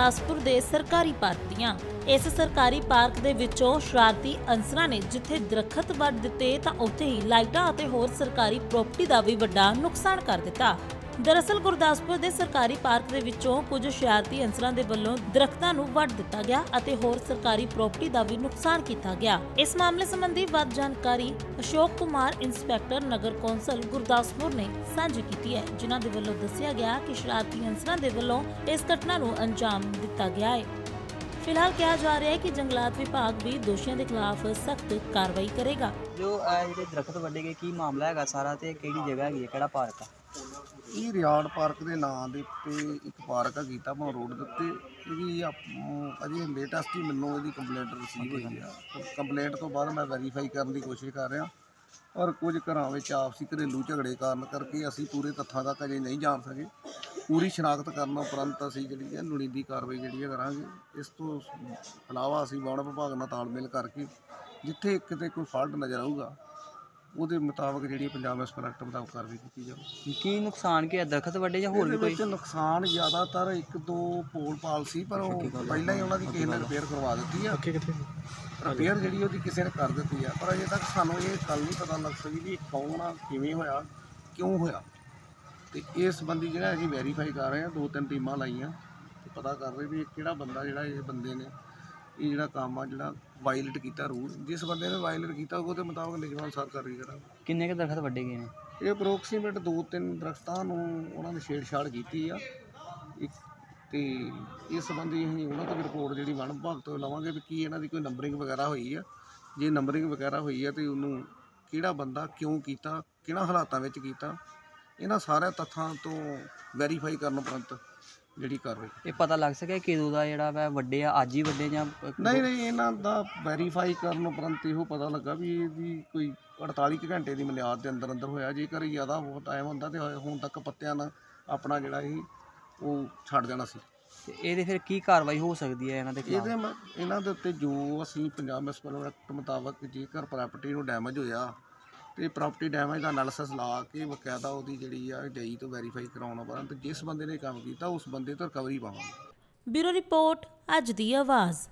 ਗੁਰਦਾਸਪੁਰ ਦੇ ਸਰਕਾਰੀ ਪਾਰਕ ਦੀਆਂ। ਇਸ ਸਰਕਾਰੀ ਪਾਰਕ ਦੇ ਵਿੱਚੋਂ ਸ਼ਰਾਰਤੀ ਅਨਸਰਾਂ ਨੇ ਜਿੱਥੇ ਦਰਖਤ ਵੱਢ ਦਿੱਤੇ ਤਾਂ ਉੱਥੇ ਹੀ ਲਾਈਟਾਂ ਅਤੇ ਹੋਰ ਸਰਕਾਰੀ ਪ੍ਰਾਪਰਟੀ ਦਾ ਵੀ ਵੱਡਾ ਨੁਕਸਾਨ ਕਰ ਦਿੱਤਾ। ਦਰਅਸਲ ਗੁਰਦਾਸਪੁਰ ਦੇ ਸਰਕਾਰੀ ਪਾਰਕ ਦੇ ਵਿੱਚੋਂ ਕੁਝ ਸ਼ਰਾਰਤੀ ਅਨਸਰਾਂ ਦੇ ਵੱਲੋਂ ਦਰਖਤਾਂ ਨੂੰ ਵੱਢ ਦਿੱਤਾ ਗਿਆ ਅਤੇ ਹੋਰ ਸਰਕਾਰੀ ਪ੍ਰਾਪਰਟੀ ਦਾ ਵੀ ਨੁਕਸਾਨ ਕੀਤਾ ਗਿਆ। ਇਸ ਮਾਮਲੇ ਸੰਬੰਧੀ ਵੱਧ ਜਾਣਕਾਰੀ ਅਸ਼ੋਕ ਕੁਮਾਰ, ਇੰਸਪੈਕਟਰ, ਨਗਰ ਕੌਂਸਲ ਗੁਰਦਾਸਪੁਰ ਨੇ ਸਾਂਝੀ ਕੀਤੀ ਹੈ, ਜਿਨ੍ਹਾਂ ਦੇ ਵੱਲੋਂ ਦੱਸਿਆ ਗਿਆ ਕਿ ਸ਼ਰਾਰਤੀ ਅਨਸਰਾਂ ਦੇ ਵੱਲੋਂ ਇਸ ਘਟਨਾ ਨੂੰ ਅੰਜਾਮ ਦਿੱਤਾ ਗਿਆ ਹੈ। ਫਿਲਹਾਲ ਕਿਹਾ ਜਾ ਰਿਹਾ ਹੈ ਕਿ ਜੰਗਲਾਤ ਵਿਭਾਗ ਵੀ ਦੋਸ਼ੀਆਂ ਦੇ ਖਿਲਾਫ ਸਖਤ ਕਾਰਵਾਈ ਕਰੇਗਾ। ਜੋ ਇਹ ਜਿਹੜੇ ਦਰਖਤ ਵੱਡੇ ਗਏ, ਕੀ ਮਾਮਲਾ ਹੈਗਾ ਸਾਰਾ ਤੇ ਕਿਹੜੀ ਜਗ੍ਹਾ ਹੈਗੀ ਹੈ, ਕਿਹੜਾ ਪਾਰਕ ਇਹ ਰਿਆੜ ਪਾਰਕ ਦੇ ਨਾਂ ਦੇ ਉੱਤੇ ਇੱਕ ਪਾਰਕ ਆ ਗੀਤਾਪੁਰ ਰੋਡ ਦੇ ਉੱਤੇ। ਇਹਦੀ ਆਪ- ਅਜੇ ਲੇਟੈਸਟ ਹੀ ਮੈਨੂੰ ਇਹਦੀ ਕੰਪਲੇਂਟ ਰਿਸੀਵ ਹੋਈ ਆ। ਕੰਪਲੇਂਟ ਤੋਂ ਬਾਅਦ ਮੈਂ ਵੈਰੀਫਾਈ ਕਰਨ ਦੀ ਕੋਸ਼ਿਸ਼ ਕਰ ਰਿਹਾ। ਔਰ ਕੁਝ ਘਰਾਂ ਵਿੱਚ ਆਪਸੀ ਘਰੇਲੂ ਝਗੜੇ ਕਾਰਨ ਕਰਕੇ ਅਸੀਂ ਪੂਰੇ ਤੱਥਾਂ ਤੱਕ ਅਜੇ ਨਹੀਂ ਜਾਣ ਸਕੇ। ਪੂਰੀ ਸ਼ਨਾਖਤ ਕਰਨ ਉਪਰੰਤ ਅਸੀਂ ਜਿਹੜੀ ਹੈ ਲੋੜੀਂਦੀ ਕਾਰਵਾਈ ਜਿਹੜੀ ਹੈ ਕਰਾਂਗੇ। ਇਸ ਤੋਂ ਇਲਾਵਾ ਅਸੀਂ ਵਣ ਵਿਭਾਗ ਨਾਲ ਤਾਲਮੇਲ ਕਰਕੇ ਜਿੱਥੇ ਕਿਤੇ ਕੋਈ ਫਾਲਟ ਨਜ਼ਰ ਆਊਗਾ ਉਹਦੇ ਮੁਤਾਬਕ ਜਿਹੜੀ ਪੰਜਾਬ ਐਸਪਰ ਐਕਟ ਮੁਤਾਬਕ ਕਾਰਵਾਈ ਕੀਤੀ ਜਾਊਗੀ ਕੀ ਨੁਕਸਾਨ ਕੀ ਹੈ ਦਰਖਤ ਵੱਡੇ ਜਾਂ ਹੋਰ ਵੀ ਕੋਈ? ਵਿੱਚ ਨੁਕਸਾਨ ਜ਼ਿਆਦਾਤਰ ਇੱਕ ਦੋ ਪੋਲ ਪਾਲ ਸੀ ਪਰ ਉਹ ਪਹਿਲਾਂ ਹੀ ਉਹਨਾਂ ਦੀ ਕਿਸੇ ਨੇ ਰਿਪੇਅਰ ਕਰਵਾ ਦਿੱਤੀ ਆ। ਰਿਪੇਅਰ ਜਿਹੜੀ ਉਹਦੀ ਕਿਸੇ ਨੇ ਕਰ ਦਿੱਤੀ ਆ। ਪਰ ਅਜੇ ਤੱਕ ਸਾਨੂੰ ਇਹ ਗੱਲ ਨਹੀਂ ਪਤਾ ਲੱਗ ਸਕੀ ਵੀ ਇਹ ਕੌਣ ਆ ਕਿਵੇਂ ਹੋਇਆ ਕਿਉਂ ਹੋਇਆ। ਤੇ ਇਸ ਸੰਬੰਧੀ ਜਿਹੜਾ ਅਸੀਂ ਵੈਰੀਫਾਈ ਕਰ ਰਹੇ ਆ ਦੋ ਤਿੰਨ ਟੀਮਾਂ ਲਾਈਆਂ ਤੇ ਪਤਾ ਕਰ ਰਹੇ ਵੀ ਇਹ ਕਿਹੜਾ ਬੰਦਾ ਜਿਹੜਾ ਇਹ ਬੰਦੇ ਨੇ। ਇਹ ਜਿਹੜਾ ਕੰਮ ਆ ਜਿਹੜਾ ਵਾਇਲੇਟ ਕੀਤਾ ਰੂਲ ਜਿਸ ਬੰਦੇ ਨੇ ਵਾਇਲੇਟ ਕੀਤਾ ਉਹਦੇ ਮੁਤਾਬਕ ਨਿਯਮਾਂ ਅਨੁਸਾਰ ਕਾਰਵਾਈ ਕਰਾਂਗੇ ਕਿੰਨੇ ਕੁ ਦਰਖਤ ਵੱਡੇ ਗਏ ਨੇ? ਇਹ ਅਪਰੋਕਸੀਮੇਟ ਦੋ ਤਿੰਨ ਦਰਖਤਾਂ ਨੂੰ ਉਹਨਾਂ ਨੇ ਛੇੜਛਾੜ ਕੀਤੀ ਆ। ਇੱਕ ਤੇ ਇਸ ਸੰਬੰਧੀ ਅਸੀਂ ਉਹਨਾਂ ਤੋਂ ਰਿਪੋਰਟ ਜਿਹੜੀ ਵਣ ਵਿਭਾਗ ਤੋਂ ਲਵਾਂਗੇ ਵੀ ਕੀ ਇਹਨਾਂ ਦੀ ਕੋਈ ਨੰਬਰਿੰਗ ਵਗੈਰਾ ਹੋਈ ਆ। ਜੇ ਨੰਬਰਿੰਗ ਵਗੈਰਾ ਹੋਈ ਆ ਤੇ ਉਹਨੂੰ ਕਿਹੜਾ ਬੰਦਾ ਕਿਉਂ ਕੀਤਾ ਕਿਹਨਾਂ ਹਾਲਾਤਾਂ ਵਿੱਚ ਕੀਤਾ ਇਹਨਾਂ ਸਾਰੇ ਤੱਥਾਂ ਤੋਂ ਵੈਰੀਫਾਈ ਕਰਨ ਉਪਰੰਤ ਜਿਹੜੀ ਕਾਰਵਾਈ ਇਹ ਪਤਾ ਲੱਗ ਸਕਿਆ ਕਿਦੋਂ ਦਾ ਜਿਹੜਾ ਵਾ ਵੱਡੇ ਆ ਅੱਜ ਹੀ ਵੱਡੇ ਜਾਂ ਨਹੀਂ ਨਹੀਂ ਇਹਨਾਂ ਦਾ ਵੈਰੀਫਾਈ ਕਰਨ ਉਪਰੰਤ ਇਹੋ ਪਤਾ ਲੱਗਾ ਵੀ ਇਹਦੀ ਕੋਈ 48 ਕੁ ਘੰਟੇ ਦੀ ਮਿਆਦ ਦੇ ਅੰਦਰ ਅੰਦਰ ਹੋਇਆ। ਜੇਕਰ ਜ਼ਿਆਦਾ ਬਹੁਤ ਟਾਈਮ ਹੁੰਦਾ ਤੇ ਹੁਣ ਤੱਕ ਪੱਤਿਆਂ ਨਾਲ ਆਪਣਾ ਜਿਹੜਾ ਇਹ ਉਹ ਛੱਡ ਦੇਣਾ ਸੀ। ਤੇ ਇਹਦੇ ਫਿਰ ਕੀ ਕਾਰਵਾਈ ਹੋ ਸਕਦੀ ਹੈ ਇਹਨਾਂ ਦੇ ਖਿਲਾਫ? ਇਹਦੇ ਮ- ਇਹਨਾਂ ਦੇ ਉੱਤੇ ਜੋ ਅਸੀਂ ਪੰਜਾਬ ਮਿਊਨਿਸਪਲ ਐਕਟ ਮੁਤਾਬਕ ਜੇਕਰ ਪ੍ਰਾਪਰਟੀ ਨੂੰ ਡੈਮੇਜ ਹੋਇਆ ਤੇ ਪ੍ਰਾਪਰਟੀ ਡੈਮੇਜ ਦਾ ਐਨਾਲਿਸਿਸ ਲਾ ਕੇ ਬਕਾਇਦਾ ਉਹਦੀ ਜਿਹੜੀ ਆ ਡਈ ਤੋਂ ਵੈਰੀਫਾਈ ਕਰਾਉਣਾ ਪਰਾਂ ਤੇ ਜਿਸ ਬੰਦੇ ਨੇ ਕੰਮ ਕੀਤਾ, ਉਸ ਬੰਦੇ ਤੋਂ ਰਿਕਵਰੀ ਪਾਵਾਂਗੇ। ਬਿਊਰੋ ਰਿਪੋਰਟ, ਅੱਜ ਦੀ ਆਵਾਜ਼।